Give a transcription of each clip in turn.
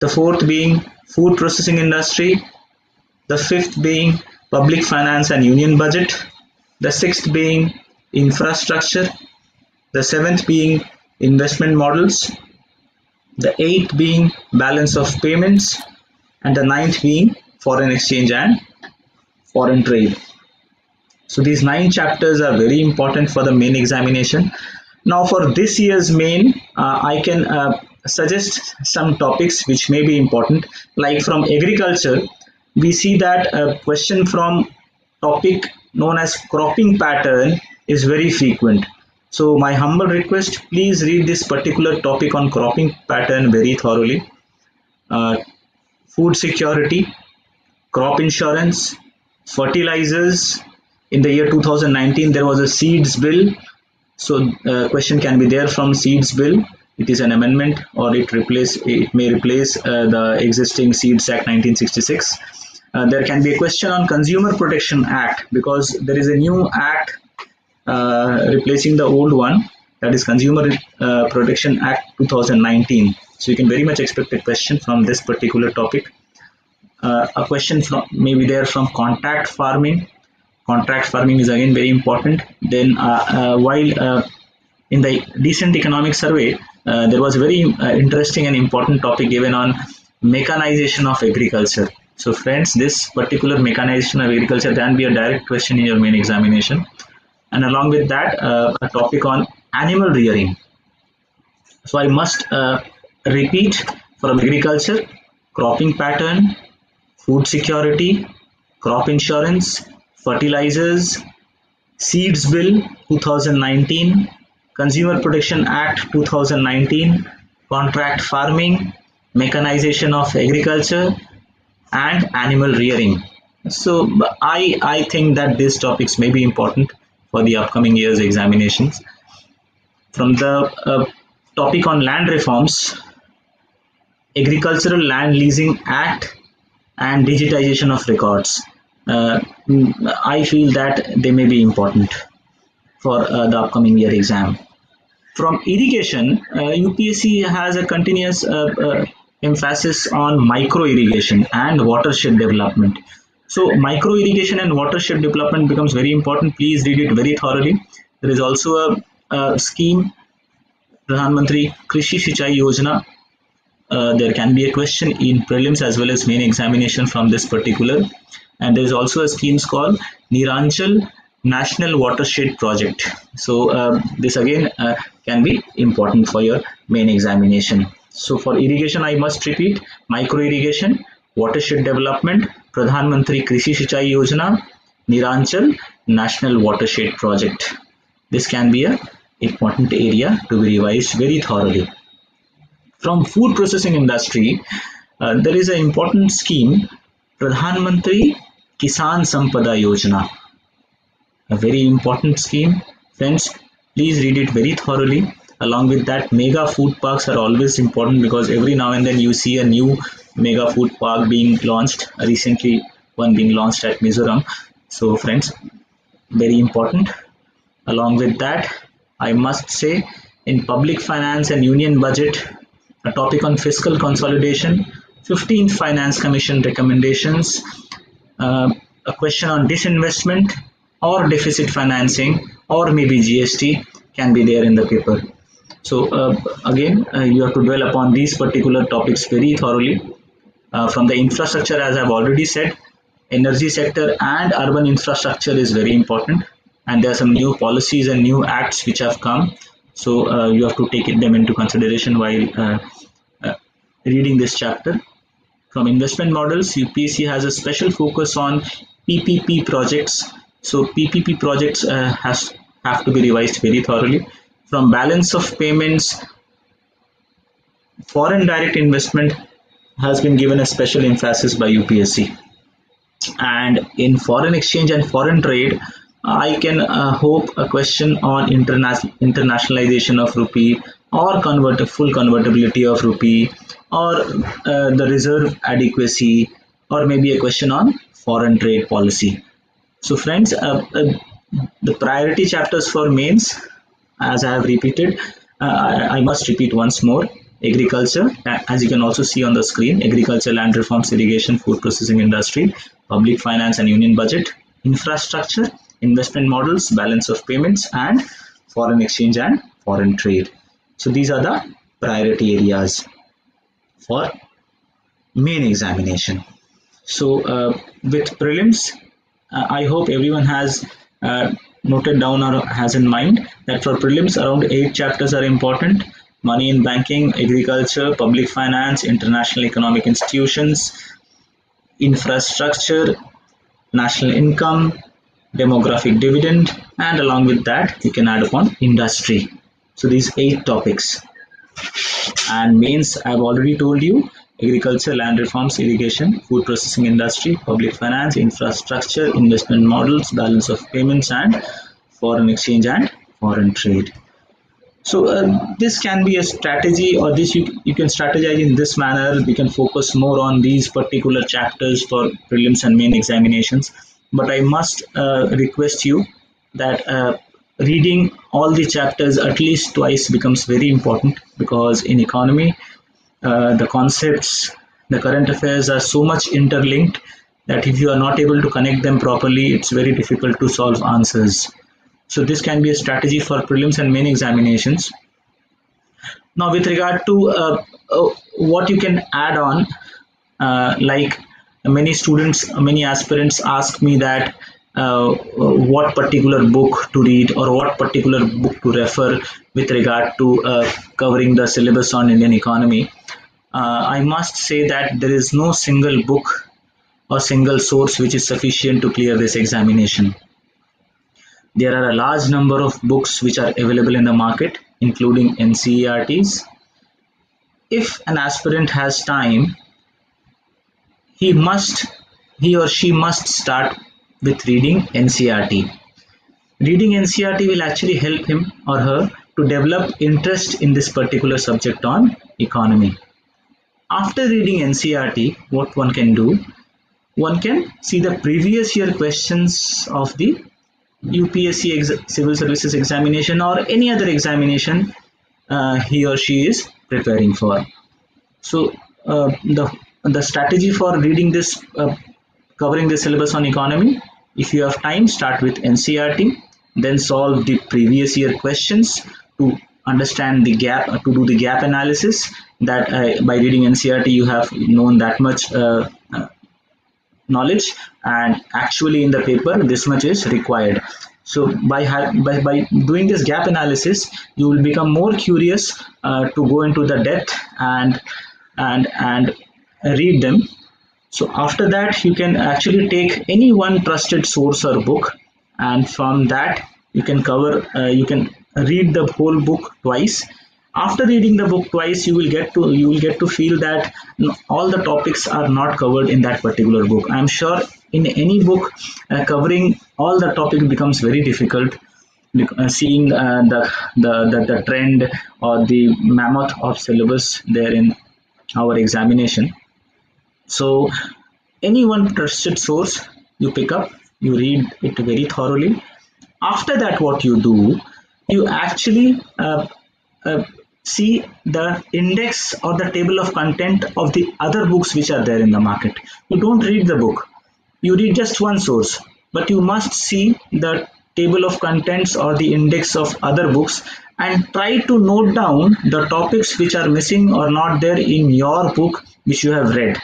the fourth being food processing industry, the fifth being public finance and union budget, the sixth being infrastructure, the seventh being investment models, the eighth being balance of payments, and the ninth being foreign exchange and foreign trade. So these nine chapters are very important for the main examination. Now for this year's main, uh, I can uh, suggest some topics which may be important. Like from agriculture, we see that a question from topic known as cropping pattern is very frequent. So my humble request, please read this particular topic on cropping pattern very thoroughly. Uh, food security, crop insurance, fertilizers. In the year 2019, there was a seeds bill. So uh, question can be there from seeds bill. It is an amendment or it replace it may replace uh, the existing Seeds Act 1966. Uh, there can be a question on Consumer Protection Act because there is a new act uh, replacing the old one that is Consumer uh, Protection Act 2019. So you can very much expect a question from this particular topic. Uh, a question from maybe there from contract farming. Contract farming is again very important. Then uh, while in the decent economic survey, there was a very interesting and important topic given on mechanization of agriculture. So friends, this particular mechanization of agriculture can be a direct question in your main examination and along with that uh, a topic on animal rearing so i must uh, repeat from agriculture cropping pattern food security crop insurance fertilizers seeds bill 2019 consumer protection act 2019 contract farming mechanization of agriculture and animal rearing so i i think that these topics may be important for the upcoming year's examinations. From the uh, topic on land reforms, Agricultural Land Leasing Act and digitization of records. Uh, I feel that they may be important for uh, the upcoming year exam. From irrigation, UPSC uh, has a continuous uh, uh, emphasis on micro irrigation and watershed development. So micro irrigation and watershed development becomes very important. Please read it very thoroughly. There is also a, a scheme, Pradhan Mantri Krishi Sinchai Yojana. Uh, there can be a question in prelims as well as main examination from this particular. And there is also a scheme called Neeranchal National Watershed Project. So uh, this again uh, can be important for your main examination. So for irrigation, I must repeat micro irrigation, watershed development, Pradhan Mantri Krishi Sinchai Yojana, Neeranchal National Watershed Project. This can be a important area to be revised very thoroughly. From food processing industry, uh, there is an important scheme, Pradhan Mantri Kisan Sampada Yojana. A very important scheme. Friends, please read it very thoroughly. Along with that, mega food parks are always important because every now and then you see a new mega food park being launched recently one being launched at Mizoram so friends very important along with that I must say in public finance and union budget a topic on fiscal consolidation 15th finance commission recommendations uh, a question on disinvestment or deficit financing or maybe GST can be there in the paper. So uh, again uh, you have to dwell upon these particular topics very thoroughly. Uh, from the infrastructure as I've already said energy sector and urban infrastructure is very important. And there are some new policies and new acts which have come. So uh, you have to take them into consideration while uh, uh reading this chapter. From investment models UPSC has a special focus on PPP projects so PPP projects uh, has have to be revised very thoroughly from balance of payments foreign direct investment has been given a special emphasis by UPSC. And in foreign exchange and foreign trade, I can uh, hope a question on interna- internationalization of rupee or convert full convertibility of rupee or uh, the reserve adequacy or maybe a question on foreign trade policy. So friends, uh, uh the priority chapters for mains, as I have repeated, uh, I, I must repeat once more agriculture, as you can also see on the screen, agriculture, land reforms, irrigation, food processing industry, public finance and union budget, infrastructure, investment models, balance of payments, and foreign exchange and foreign trade. So these are the priority areas for main examination. So uh, with prelims, I hope everyone has uh, noted down or has in mind that for prelims around eight chapters are important. Money in banking agriculture public finance international economic institutions infrastructure national income demographic dividend and along with that you can add upon industry. So these eight topics. And mains i've already told you agriculture, land reforms, irrigation, food processing industry, public finance, infrastructure, investment models, balance of payments, and foreign exchange and foreign trade. So uh, this can be a strategy or this you, you can strategize in this manner. We can focus more on these particular chapters for prelims and main examinations. But I must uh, request you that uh, reading all the chapters at least twice becomes very important because in economy the concepts, the current affairs are so much interlinked that if you are not able to connect them properly, it's very difficult to solve answers. So this can be a strategy for prelims and main examinations. Now, with regard to uh, uh, what you can add on, uh, like many students, many aspirants ask me that uh, what particular book to read or what particular book to refer with regard to uh, covering the syllabus on Indian economy uh, Uh, I must say that there is no single book or single source which is sufficient to clear this examination. There are a large number of books which are available in the market, including NCERTs. If an aspirant has time, he must, he or she must start with reading NCERT. Reading NCERT will actually help him or her to develop interest in this particular subject on economy after reading NCERT, what one can do, one can see the previous year questions of the UPSC civil services examination or any other examination uh, he or she is preparing for. So uh, the the strategy for reading this, uh, covering the syllabus on economy, if you have time, start with NCERT, then solve the previous year questions to understand the gap, to do the gap analysis, that uh, by reading NCERT you have known that much uh, uh, knowledge and actually in the paper this much is required. So by, by, by doing this gap analysis you will become more curious uh, to go into the depth and and and read them. So after that you can actually take any one trusted source or book and from that you can cover uh, you can read the whole book twice. After reading the book twice you will get to you will get to feel that all the topics are not covered in that particular book. I'm sure in any book uh, covering all the topic becomes very difficult uh, seeing uh, the, the, the the trend or the mammoth of syllabus there in our examination. So any one trusted source you pick up you read it very thoroughly. After that what you do you actually uh, uh, see the index or the table of content of the other books which are there in the market. You don't read the book, you read just one source, but you must see the table of contents or the index of other books and try to note down the topics which are missing or not there in your book which you have read.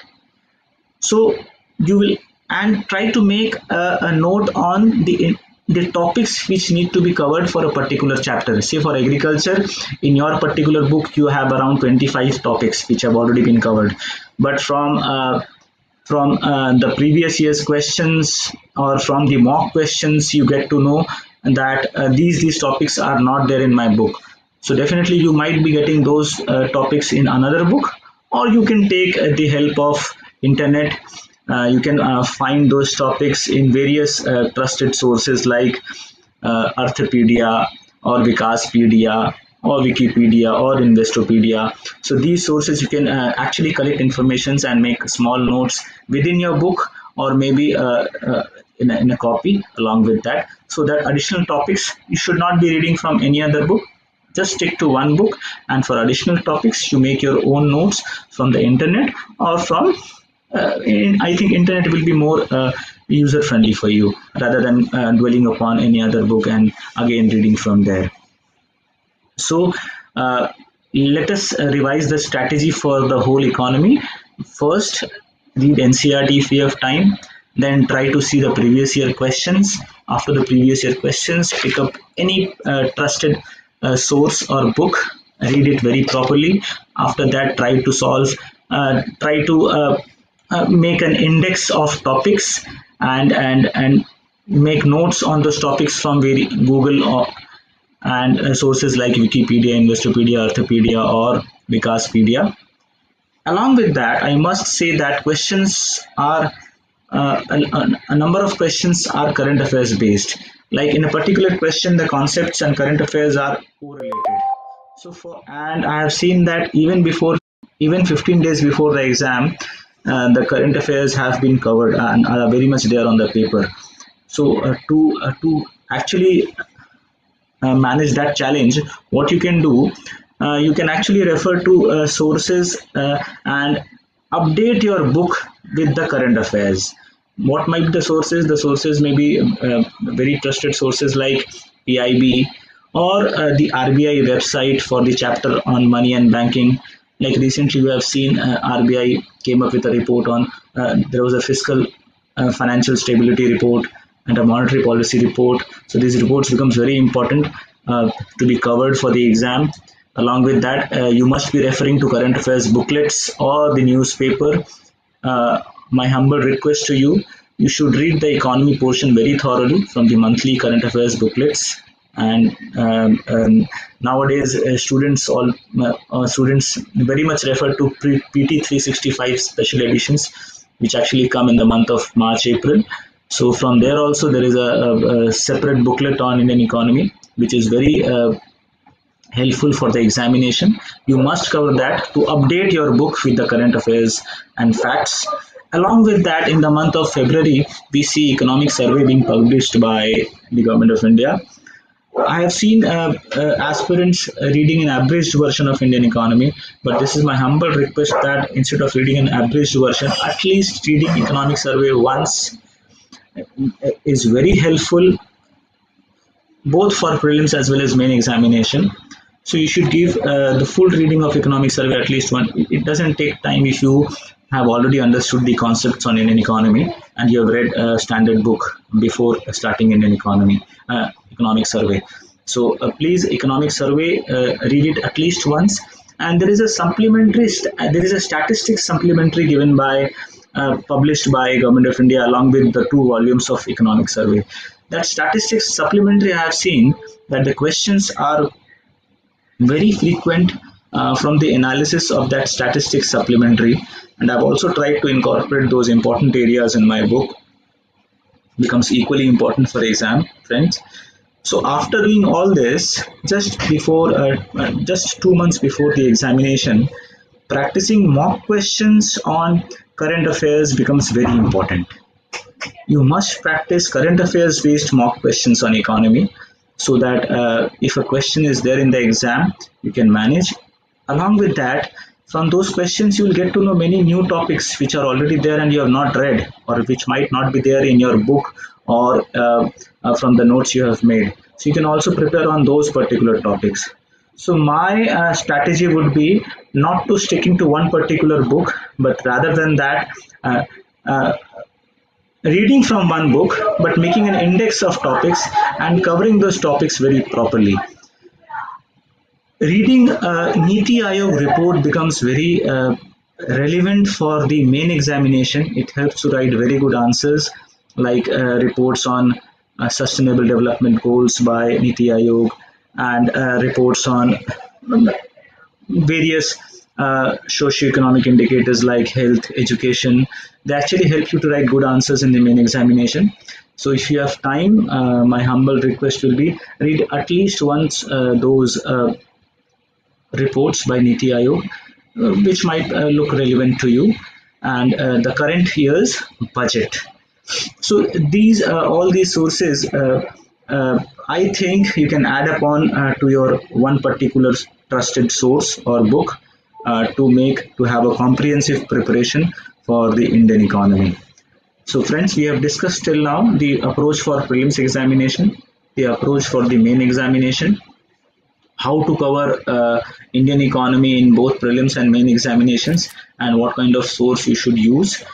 So you will and try to make a, a note on the the topics which need to be covered for a particular chapter. Say for agriculture in your particular book you have around 25 topics which have already been covered. But from uh, from uh, the previous year's questions or from the mock questions you get to know that uh, these these topics are not there in my book. So definitely you might be getting those uh, topics in another book or you can take uh, the help of internet you can uh, find those topics in various uh, trusted sources like uh, Arthapedia or Vikaspedia or Wikipedia or Investopedia. So these sources you can uh, actually collect informations and make small notes within your book or maybe uh, in a, in, a, copy along with that. So that additional topics you should not be reading from any other book. just stick to one book and for additional topics you make your own notes from the internet or from uh, in, i think internet will be more uh, user friendly for you rather than uh, dwelling upon any other book and again reading from there. So uh, let us revise the strategy for the whole economy. First read ncert if you have time. Then try to see the previous year questions. After the previous year questions pick up any uh, trusted uh, source or book. Read it very properly. After that try to solve uh, try to uh, make an index of topics and and and make notes on those topics from google or and uh, sources like wikipedia investopedia arthapedia or vikaspedia along with that i must say that questions are uh, a, a, number of questions are current affairs based. Like in a particular question, the concepts and current affairs are correlated. So for and I have seen that even before, even 15 days before the exam, uh, the current affairs have been covered and are very much there on the paper. So uh, to uh, to actually manage that challenge, what you can do, you can actually refer to sources and update your book with the current affairs. What might be the sources? The sources may be uh, very trusted sources like PIB or uh, the RBI website for the chapter on money and banking like recently we have seen uh, RBI came up with a report on uh, there was a fiscal uh, financial stability report and a monetary policy report. So these reports becomes very important to be covered for the exam. Along with that you must be referring to current affairs booklets or the newspaper. My humble request to you you should read the economy portion very thoroughly from the monthly current affairs booklets and um, um, nowadays uh, students all uh, uh students very much refer to pt 365 special editions which actually come in the month of march april. So from there also there is a, a, a separate booklet on indian economy which is very uh, helpful for the examination. You must cover that to update your book with the current affairs and facts. Along with that, in the month of February, we see economic survey being published by the government of India. I have seen uh, uh, aspirants reading an abridged version of Indian economy, but this is my humble request that instead of reading an abridged version, at least reading economic survey once is very helpful both for prelims as well as main examination. So you should give uh, the full reading of economic survey at least one. It doesn't take time if you have already understood the concepts on Indian economy and you have read a standard book before starting Indian economy uh, economic survey. So uh, please economic survey uh, read it at least once and there is a supplementary uh, there is a statistics supplementary given by uh, published by government of India along with the two volumes of economic survey. That statistics supplementary I have seen that the questions are very frequent uh, from the analysis of that statistics supplementary. And I've also tried to incorporate those important areas in my book. Becomes equally important for exam friends. So after doing all this just before uh, uh, just two months before the examination practicing mock questions on current affairs becomes very important. You must practice current affairs based mock questions on economy so that uh, if a question is there in the exam you can manage. Along with that from those questions you will get to know many new topics which are already there and you have not read or which might not be there in your book or uh, uh, from the notes you have made. So you can also prepare on those particular topics. So my uh, strategy would be not to sticking to one particular book but rather than that uh, uh, reading from one book but making an index of topics and covering those topics very properly reading a Niti Aayog report becomes very uh, relevant for the main examination. It helps to write very good answers like uh, reports on uh, sustainable development goals by Niti Aayog and uh, reports on various uh, socio-economic indicators like health, education. They actually help you to write good answers in the main examination. So if you have time, uh, my humble request will be read at least once uh, those uh, reports by Niti Aayog, uh, which might look relevant to you, and the current year's budget. So these all these sources I think you can add upon to your one particular trusted source or book to make to have a comprehensive preparation for the Indian economy. So friends, we have discussed till now the approach for prelims examination, the approach for the main examination, how to cover uh, Indian economy in both prelims and main examinations, and what kind of source you should use.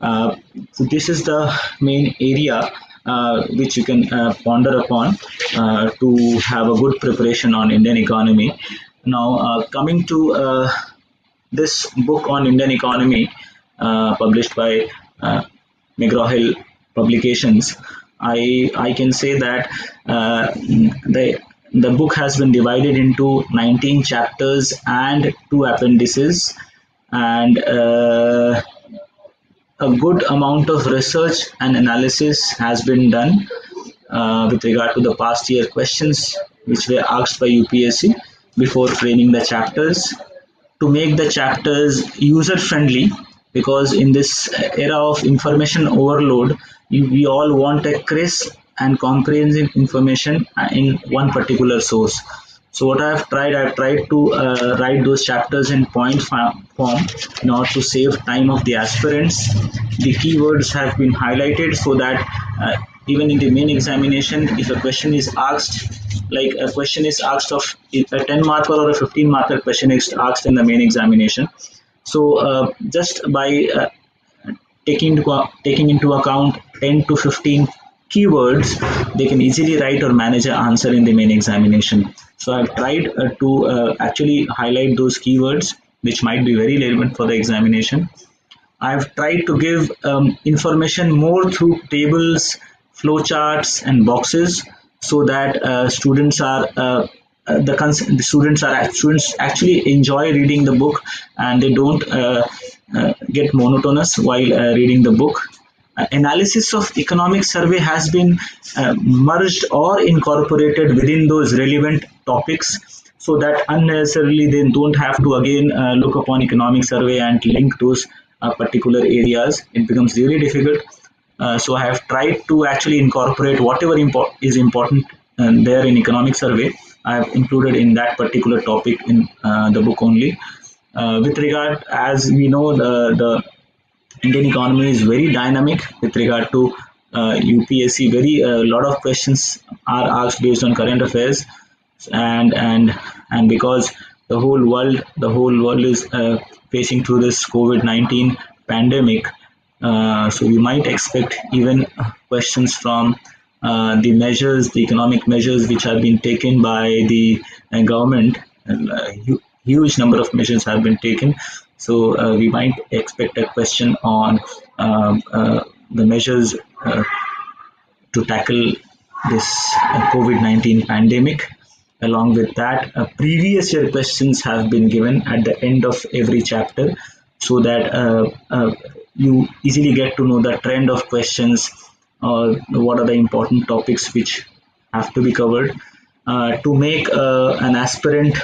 Uh, so this is the main area uh, which you can uh, ponder upon uh, to have a good preparation on Indian economy. Now, uh, coming to this book on Indian economy, published by McGraw-Hill Publications, I I can say that the the book has been divided into 19 chapters and two appendices and uh, a good amount of research and analysis has been done uh, with regard to the past year questions which were asked by UPSC before framing the chapters to make the chapters user friendly because in this era of information overload we all want a crisp and comprehensive information in one particular source so what I've tried, I've tried to uh, write those chapters in point form in order to save time of the aspirants. The keywords have been highlighted so that uh, even in the main examination, if a question is asked, like a question is asked of a 10 marker or a 15 marker question is asked in the main examination. So uh, just by uh, taking, taking into account 10 to 15 keywords, they can easily write or manage an answer in the main examination. So I've tried uh, to uh, actually highlight those keywords which might be very relevant for the examination. I've tried to give um, information more through tables, flowcharts and boxes so that uh, students are uh, uh, the, the, students are students actually enjoy reading the book and they don't uh, get monotonous while reading the book. Analysis of economic survey has been uh, merged or incorporated within those relevant topics so that unnecessarily they don't have to again uh, look upon economic survey and link those uh, particular areas. It becomes really difficult uh, so i have tried to actually incorporate whatever is important uh, there in economic survey. I have included in that particular topic in uh, the book only. With regard as we know the the Indian economy is very dynamic with regard to uh, UPSC. Very a uh, lot of questions are asked based on current affairs, and and and because the whole world the whole world is uh, facing through this COVID-19 pandemic, uh, so we might expect even questions from uh, the measures, the economic measures which have been taken by the uh, government. huge number of measures have been taken so uh, we might expect a question on um, uh, the measures uh, to tackle this COVID-19 pandemic. Along with that, previous year questions have been given at the end of every chapter so that you easily get to know the trend of questions or what are the important topics which have to be covered. Uh, to make uh, an aspirant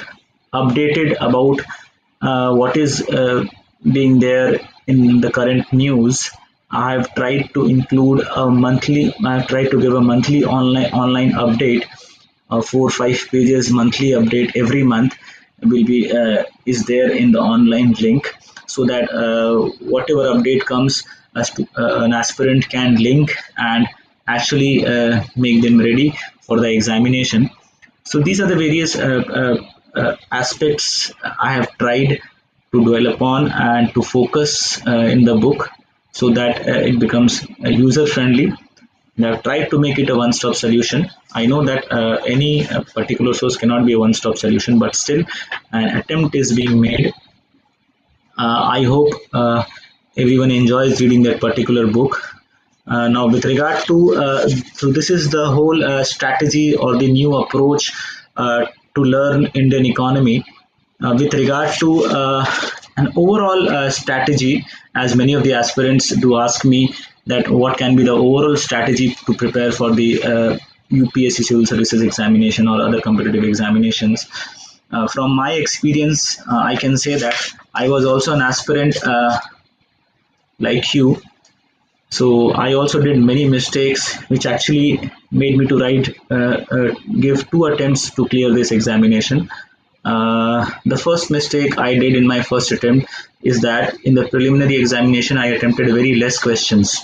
updated about uh, what is uh, being there in the current news i have tried to include a monthly i have tried to give a monthly online online update a four five pages monthly update every month will be uh, is there in the online link so that uh, whatever update comes uh, an aspirant can link and actually uh, make them ready for the examination so these are the various uh, aspects I have tried to dwell upon and to focus uh, in the book so that uh, it becomes user friendly. I have tried to make it a one-stop solution. I know that uh, any uh, particular source cannot be a one-stop solution, but still an attempt is being made. Uh, I hope everyone enjoys reading that particular book. now, with regard to so this is the whole strategy or the new approach to learn Indian economy uh, with regard to uh, an overall uh, strategy as many of the aspirants do ask me that what can be the overall strategy to prepare for the uh, UPSC civil services examination or other competitive examinations uh, from my experience uh, I can say that I was also an aspirant like you. So I also did many mistakes which actually made me to write uh, uh, give two attempts to clear this examination. Uh, the first mistake I did in my first attempt is that in the preliminary examination I attempted very less questions.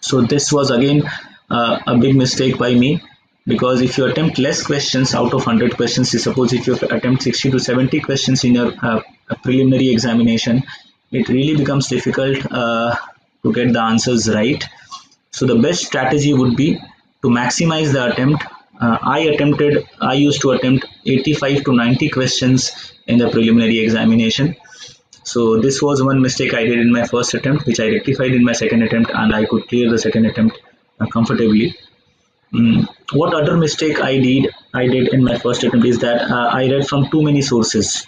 So this was again uh, a big mistake by me because if you attempt less questions out of 100 questions suppose if you attempt 60 to 70 questions in your uh, preliminary examination it really becomes difficult uh, to get the answers right. So the best strategy would be to maximize the attempt. Uh, i attempted i used to attempt 85 to 90 questions in the preliminary examination. So this was one mistake i did in my first attempt which i rectified in my second attempt and i could clear the second attempt uh, comfortably Mm, what other mistake I did I did in my first attempt is that uh, I read from too many sources.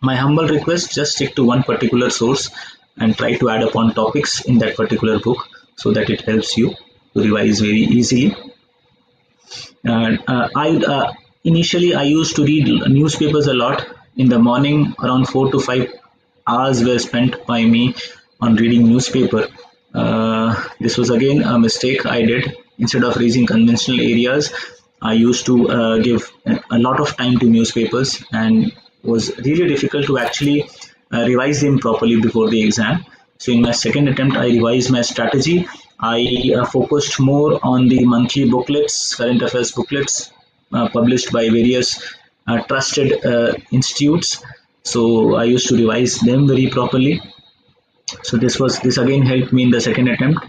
My humble request just stick to one particular source and try to add upon topics in that particular book so that it helps you to revise very easily. And uh, I uh, initially I used to read newspapers a lot in the morning around four to five hours were spent by me on reading newspaper. Uh, this was again a mistake I did instead of reaching conventional areas i used to uh, give a lot of time to newspapers and was really difficult to actually uh, revise them properly before the exam. So in my second attempt i revised my strategy. I uh, focused more on the monthly booklets current affairs booklets uh, published by various uh, trusted uh, institutes. So i used to revise them very properly. So this was this again helped me in the second attempt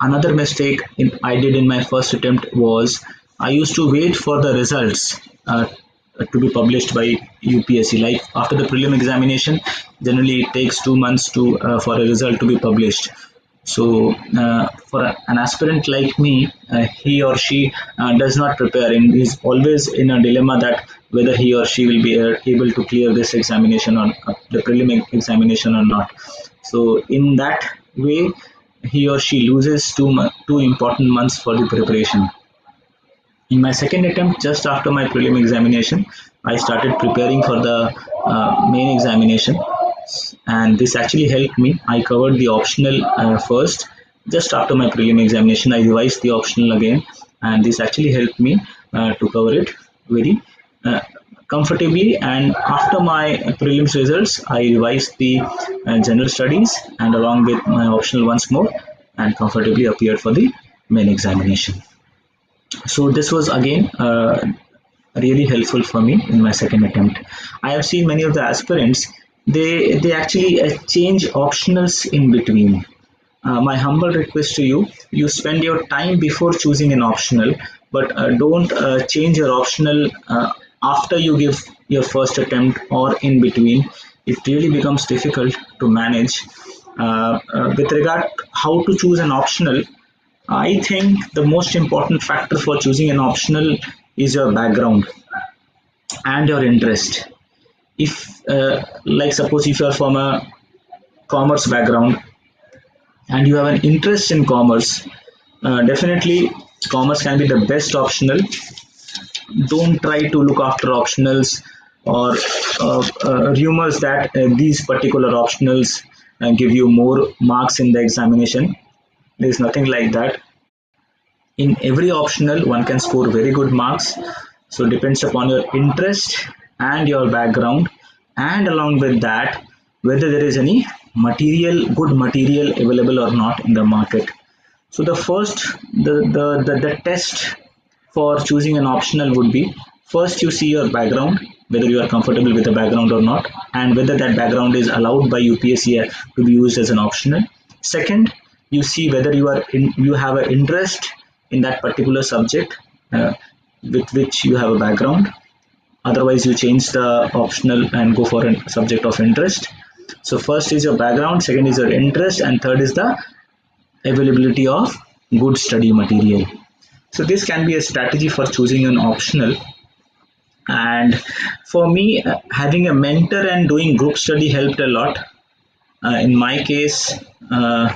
Another mistake in, I did in my first attempt was I used to wait for the results uh, to be published by UPSC. Like after the prelim examination, generally it takes two months to uh, for a result to be published. So uh, for an aspirant like me, uh, he or she uh, does not prepare and is always in a dilemma that whether he or she will be uh, able to clear this examination or the prelim examination or not. So in that way, he or she loses two, two important months for the preparation. In my second attempt, just after my prelim examination, I started preparing for the uh, main examination and this actually helped me. I covered the optional uh, first. Just after my prelim examination, I revised the optional again and this actually helped me uh, to cover it very uh, comfortably and after my prelims results I revised the uh, general studies and along with my optional once more and comfortably appeared for the main examination. So this was again uh, really helpful for me in my second attempt. I have seen many of the aspirants they they actually uh, change optionals in between. Uh, my humble request to you you spend your time before choosing an optional but uh, don't uh, change your optional after you give your first attempt or in between it really becomes difficult to manage. Uh, uh, with regard how to choose an optional i think the most important factor for choosing an optional is your background and your interest. If uh, like suppose if you are from a commerce background and you have an interest in commerce uh, definitely commerce can be the best optional don't try to look after optionals or uh, uh, rumors that uh, these particular optionals give you more marks in the examination. There is nothing like that. In every optional one can score very good marks. So depends upon your interest and your background. And along with that whether there is any material good material available or not in the market. So the first the the, the, the test for choosing an optional would be first you see your background whether you are comfortable with the background or not and whether that background is allowed by UPSC to be used as an optional. Second you see whether you are in, you have an interest in that particular subject uh, with which you have a background. Otherwise you change the optional and go for a subject of interest. So first is your background second is your interest and third is the availability of good study material so this can be a strategy for choosing an optional. And for me, uh, having a mentor and doing group study helped a lot. Uh, in my case, uh,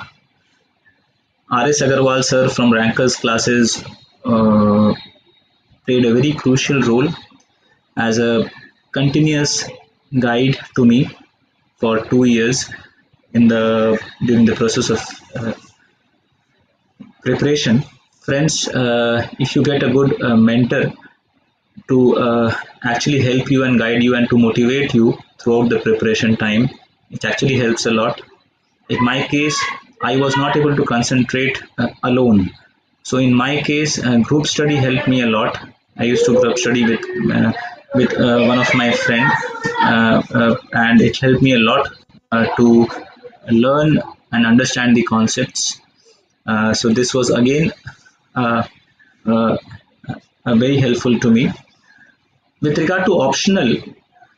R.S. Agarwal sir from Rankers classes uh, played a very crucial role as a continuous guide to me for two years in the during the process of uh, preparation friends uh, if you get a good uh, mentor to uh, actually help you and guide you and to motivate you throughout the preparation time it actually helps a lot. In my case i was not able to concentrate uh, alone. So in my case uh, group study helped me a lot. I used to group study with uh, with one of my friend and it helped me a lot to learn and understand the concepts. So this was again very helpful to me. With regard to optional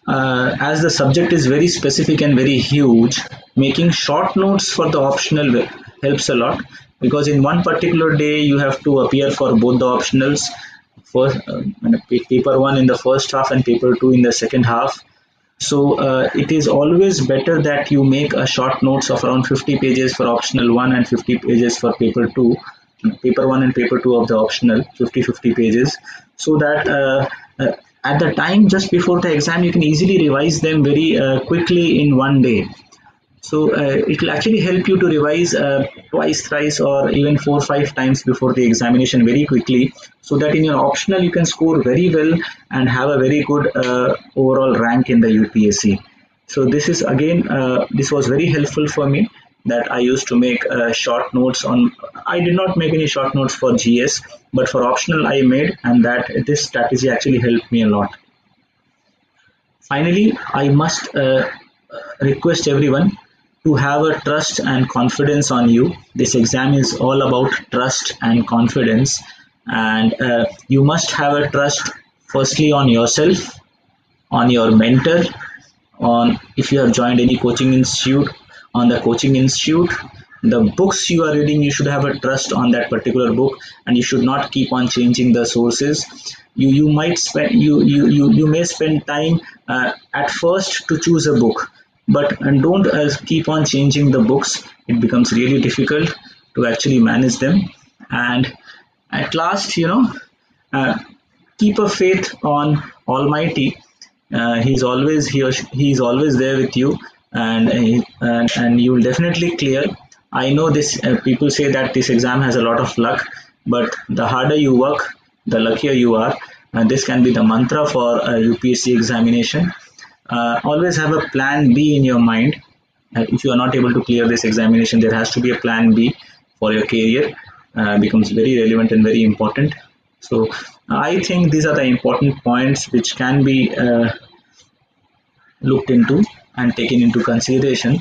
uh, as the subject is very specific and very huge making short notes for the optional helps a lot. Because in one particular day you have to appear for both the optionals. First uh, paper one in the first half and paper two in the second half. So uh, it is always better that you make a short notes of around 50 pages for optional one and 50 pages for paper two paper one and paper two of the optional 50 50 pages. So that uh, uh, at the time just before the exam you can easily revise them very uh, quickly in one day. So uh, it will actually help you to revise uh, twice thrice or even four five times before the examination very quickly so that in your optional you can score very well and have a very good uh, overall rank in the upsc so this is again this was very helpful for me that i used to make uh, short notes on i did not make any short notes for gs but for optional i made and that this strategy actually helped me a lot. Finally i must uh, request everyone to have a trust and confidence on you. This exam is all about trust and confidence and uh, you must have a trust firstly on yourself on your mentor on if you have joined any coaching institute on the coaching institute. The books you are reading you should have a trust on that particular book and you should not keep on changing the sources. You you might spend you you you, you may spend time uh, at first to choose a book but and don't uh, keep on changing the books. It becomes really difficult to actually manage them. And at last you know uh, keep a faith on almighty. Uh, he's always he or she, he's always there with you and and, and you will definitely clear. I know this uh, people say that this exam has a lot of luck but the harder you work the luckier you are. And this can be the mantra for a upsc examination. Uh, always have a plan b in your mind. Uh, if you are not able to clear this examination there has to be a plan b for your career. Uh, becomes very relevant and very important. So i think these are the important points which can be uh, looked into and taken into consideration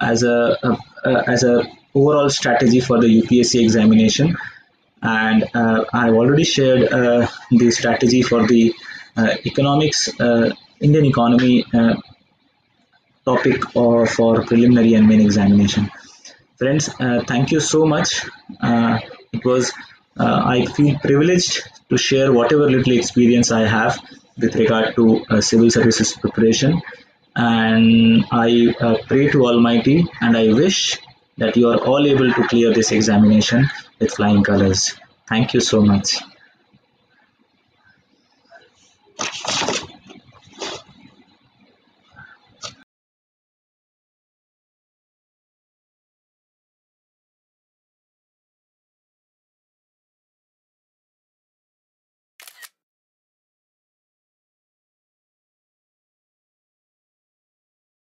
as a, a, a as a overall strategy for the UPSC examination. And uh, I've already shared uh, the strategy for the uh, economics uh, Indian economy uh, topic or for preliminary and main examination. Friends uh, thank you so much. It was i feel privileged to share whatever little experience i have with regard to civil services preparation and i uh, pray to almighty and i wish that you are all able to clear this examination with flying colors. Thank you so much